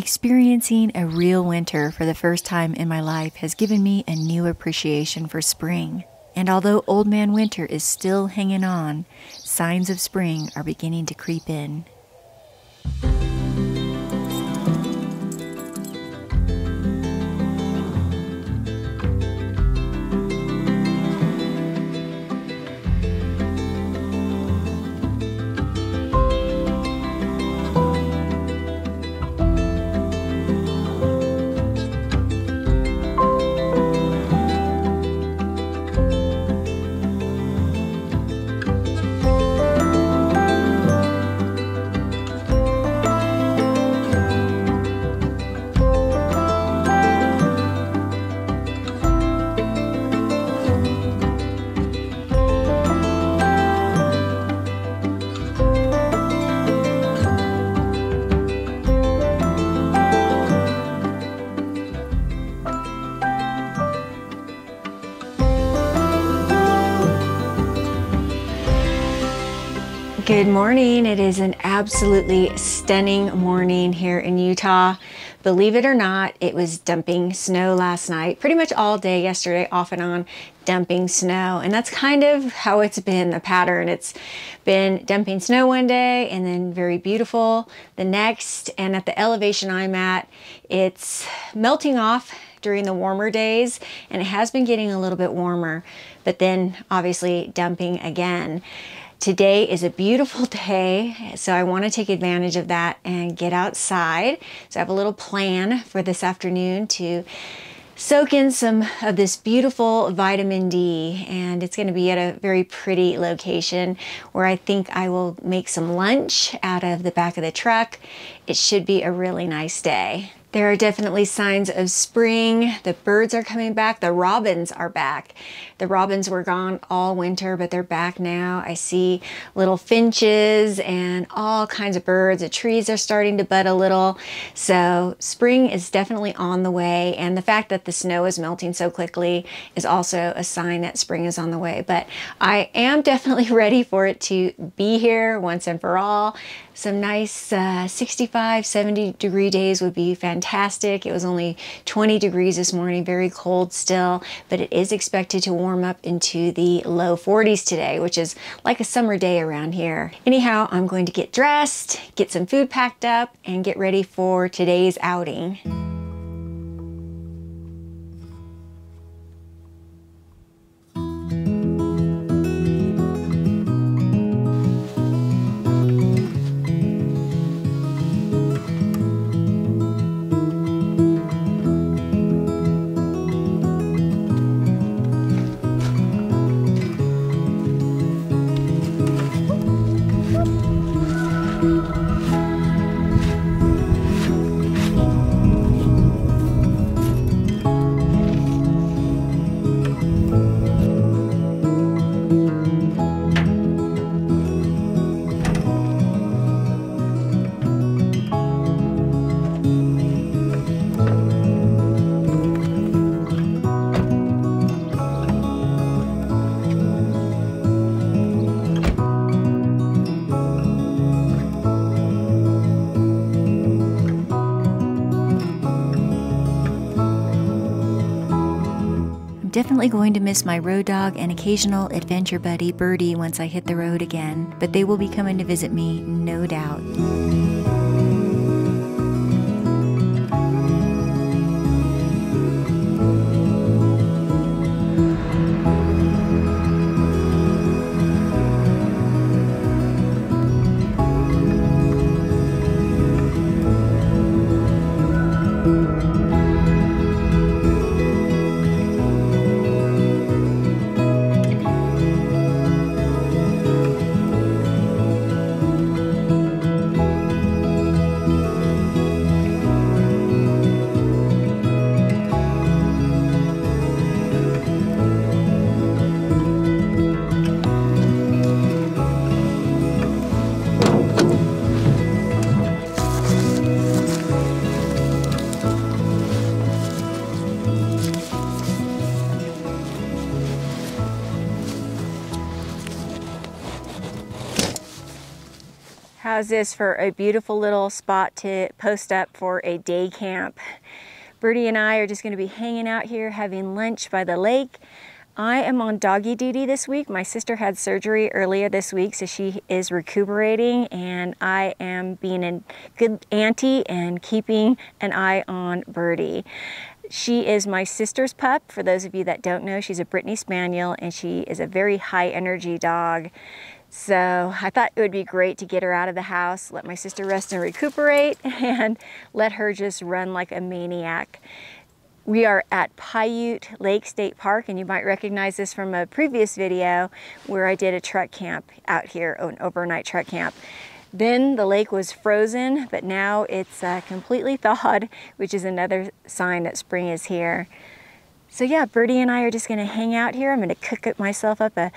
Experiencing a real winter for the first time in my life has given me a new appreciation for spring. And although Old Man Winter is still hanging on, signs of spring are beginning to creep in. Morning. It is an absolutely stunning morning here in Utah. Believe it or not, it was dumping snow last night, pretty much all day yesterday, off and on, dumping snow. And that's kind of how it's been the pattern. It's been dumping snow one day and then very beautiful the next. And at the elevation I'm at, it's melting off during the warmer days and it has been getting a little bit warmer, but then obviously dumping again. Today is a beautiful day, so I want to take advantage of that and get outside. So I have a little plan for this afternoon to soak in some of this beautiful vitamin D and it's going to be at a very pretty location where I think I will make some lunch out of the back of the truck. It should be a really nice day. There are definitely signs of spring. The birds are coming back. The robins are back. The robins were gone all winter, but they're back now. I see little finches and all kinds of birds. The trees are starting to bud a little. So spring is definitely on the way. And the fact that the snow is melting so quickly is also a sign that spring is on the way. But I am definitely ready for it to be here once and for all. Some nice uh, 65, 70 degree days would be fantastic. It was only 20 degrees this morning, very cold still, but it is expected to warm up into the low 40s today, which is like a summer day around here. Anyhow, I'm going to get dressed, get some food packed up, and get ready for today's outing. Definitely going to miss my road dog and occasional adventure buddy Birdie once I hit the road again, but they will be coming to visit me, no doubt. This for a beautiful little spot to post up for a day camp? Birdie and I are just going to be hanging out here having lunch by the lake. I am on doggy duty this week. My sister had surgery earlier this week, so she is recuperating, and I am being a good auntie and keeping an eye on Birdie. She is my sister's pup. For those of you that don't know, she's a Brittany Spaniel, and she is a very high energy dog. So I thought it would be great to get her out of the house, let my sister rest and recuperate, and let her just run like a maniac. We are at Paiute Lake State Park, and you might recognize this from a previous video where I did a truck camp out here, an overnight truck camp. Then the lake was frozen, but now it's uh, completely thawed, which is another sign that spring is here. So yeah, Birdie and I are just gonna hang out here. I'm gonna cook it myself up a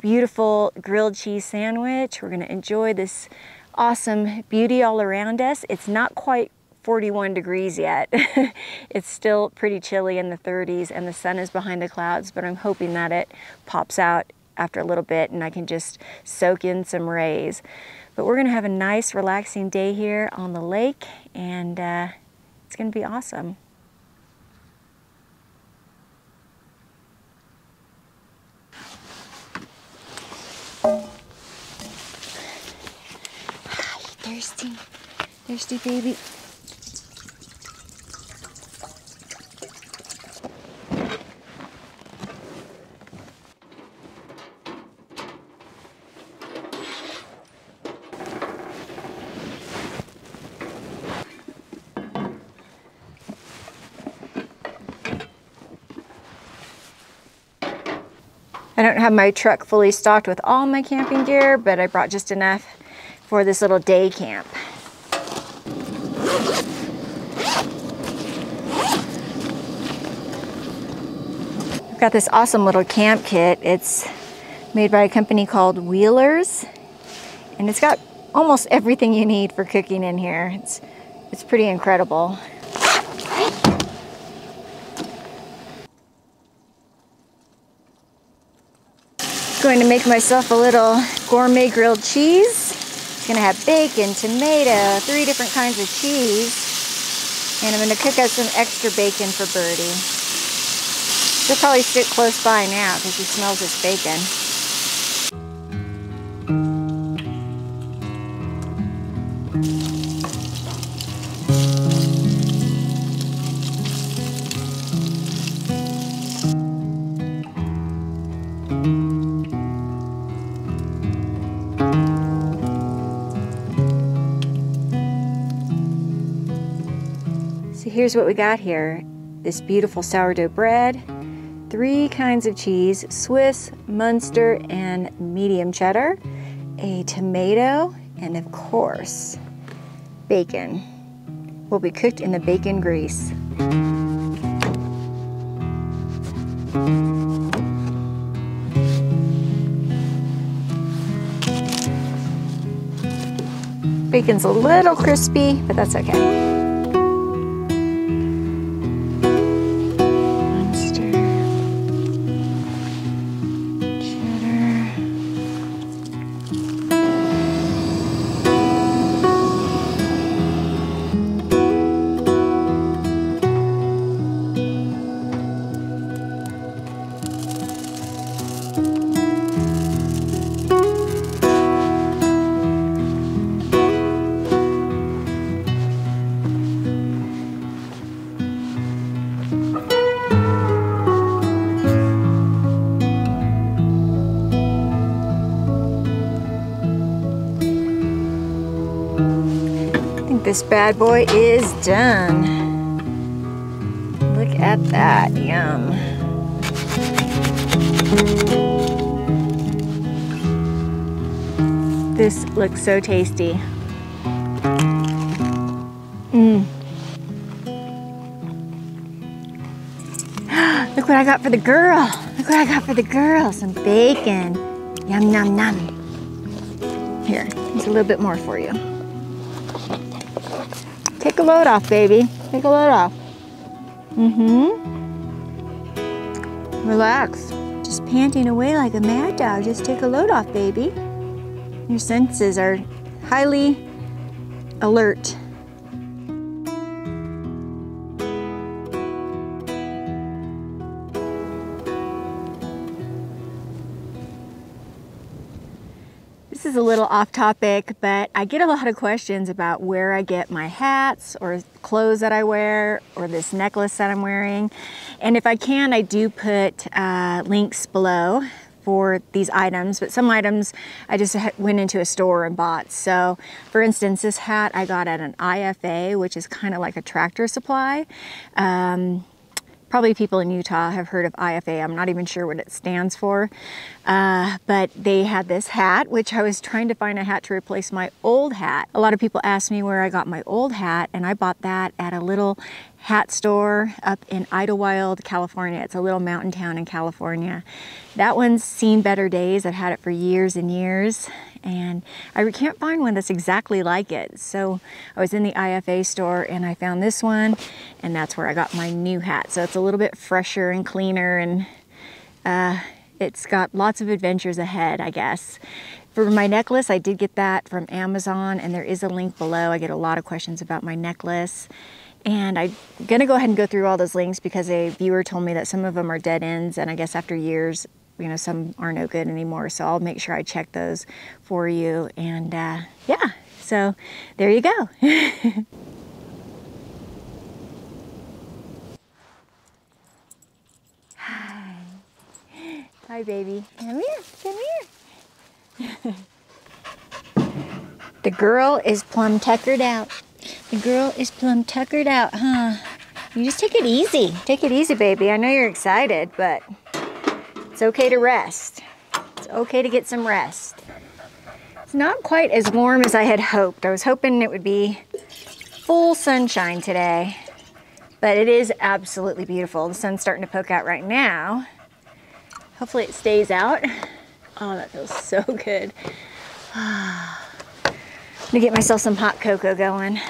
beautiful grilled cheese sandwich. We're gonna enjoy this awesome beauty all around us. It's not quite 41 degrees yet. it's still pretty chilly in the 30s and the sun is behind the clouds, but I'm hoping that it pops out after a little bit and I can just soak in some rays. But we're gonna have a nice relaxing day here on the lake and uh, it's gonna be awesome. Thirsty? Thirsty baby? I don't have my truck fully stocked with all my camping gear, but I brought just enough for this little day camp. I've got this awesome little camp kit. It's made by a company called Wealers, and it's got almost everything you need for cooking in here. It's, it's pretty incredible. Going to make myself a little gourmet grilled cheese. Gonna have bacon, tomato, three different kinds of cheese. And I'm gonna cook up some extra bacon for Birdie. She'll probably sit close by now because she smells this bacon. Here's what we got here. This beautiful sourdough bread, three kinds of cheese, Swiss, Munster, and medium cheddar, a tomato, and of course, bacon. Will be cooked in the bacon grease. Bacon's a little crispy, but that's okay. This bad boy is done. Look at that, yum. This looks so tasty. Mmm. Look what I got for the girl. Look what I got for the girl. Some bacon. Yum, yum, yum. Here, here's a little bit more for you. Take a load off, baby. Take a load off. Mm-hmm. Relax. Just panting away like a mad dog. Just take a load off, baby. Your senses are highly alert. Is a little off topic, but I get a lot of questions about where I get my hats or clothes that I wear or this necklace that I'm wearing. And if I can, I do put uh, links below for these items, but some items I just went into a store and bought. So for instance, this hat I got at an IFA, which is kind of like a tractor supply. Um, probably people in Utah have heard of IFA. I'm not even sure what it stands for. Uh, but they had this hat, which I was trying to find a hat to replace my old hat. A lot of people ask me where I got my old hat, and I bought that at a little hat store up in Idyllwild, California. It's a little mountain town in California. That one's seen better days. I've had it for years and years and I can't find one that's exactly like it. So I was in the IFA store and I found this one and that's where I got my new hat. So it's a little bit fresher and cleaner and uh, it's got lots of adventures ahead, I guess. For my necklace, I did get that from Amazon and there is a link below. I get a lot of questions about my necklace. And I'm gonna go ahead and go through all those links because a viewer told me that some of them are dead ends and I guess after years you know, some are no good anymore. So I'll make sure I check those for you. And uh, yeah, so there you go. Hi. Hi, baby. Come here, come here. the girl is plum tuckered out. The girl is plumb tuckered out, huh? You just take it easy. Take it easy, baby. I know you're excited, but it's okay to rest. It's okay to get some rest. It's not quite as warm as I had hoped. I was hoping it would be full sunshine today, but it is absolutely beautiful. The sun's starting to poke out right now. Hopefully it stays out. Oh, that feels so good. I'm gonna get myself some hot cocoa going.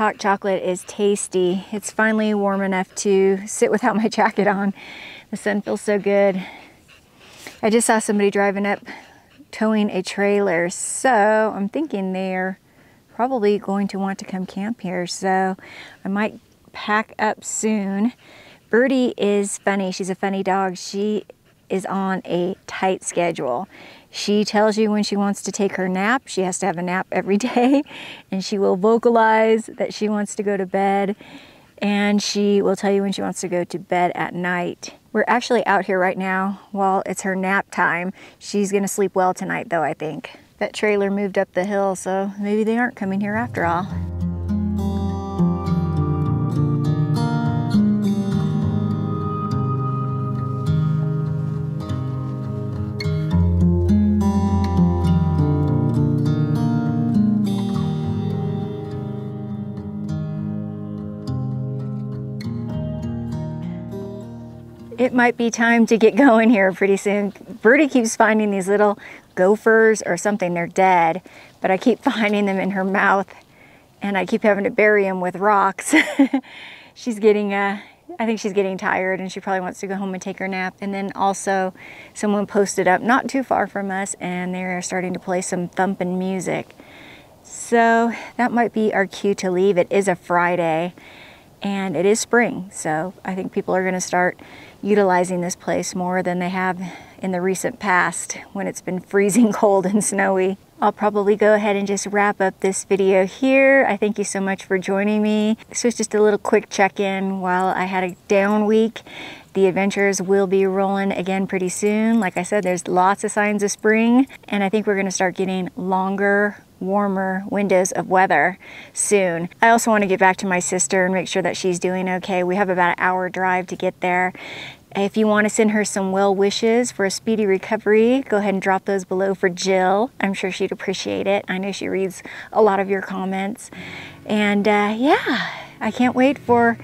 Hot chocolate is tasty. It's finally warm enough to sit without my jacket on. The sun feels so good. I just saw somebody driving up towing a trailer, so I'm thinking they're probably going to want to come camp here, so I might pack up soon. Birdie is funny. She's a funny dog. She is on a tight schedule. She tells you when she wants to take her nap. She has to have a nap every day and she will vocalize that she wants to go to bed and she will tell you when she wants to go to bed at night. We're actually out here right now while it's her nap time. She's gonna sleep well tonight though, I think. That trailer moved up the hill, so maybe they aren't coming here after all. Might be time to get going here pretty soon. Birdie keeps finding these little gophers or something, they're dead, but I keep finding them in her mouth and I keep having to bury them with rocks. she's getting, uh, I think she's getting tired and she probably wants to go home and take her nap. And then also someone posted up not too far from us and they're starting to play some thumping music. So that might be our cue to leave. It is a Friday and it is spring. So I think people are gonna start utilizing this place more than they have in the recent past when it's been freezing cold and snowy. I'll probably go ahead and just wrap up this video here. I thank you so much for joining me. This was just a little quick check-in while I had a down week. The adventures will be rolling again pretty soon. Like I said, there's lots of signs of spring, and I think we're gonna start getting longer warmer windows of weather soon. I also want to get back to my sister and make sure that she's doing okay. We have about an hour drive to get there if you want to send her some well wishes for a speedy recovery, go ahead and drop those below for Jill. I'm sure she'd appreciate it. I know she reads a lot of your comments. And uh, yeah, I can't wait for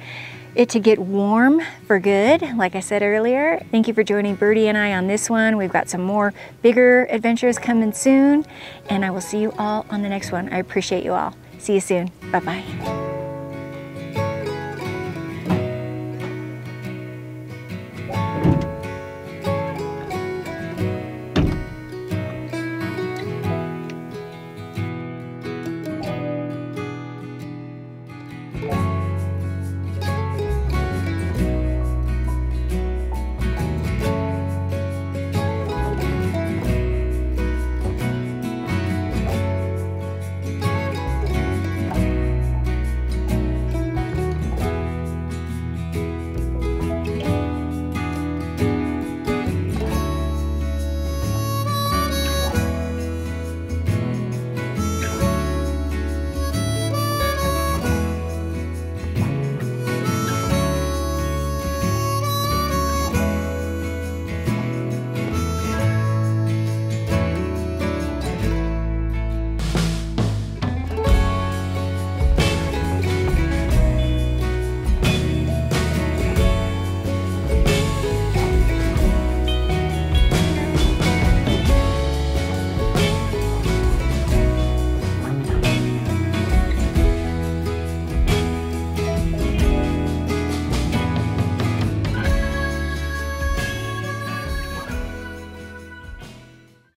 it to get warm for good, like I said earlier. Thank you for joining Birdie and I on this one. We've got some more bigger adventures coming soon, and I will see you all on the next one. I appreciate you all. See you soon. Bye-bye.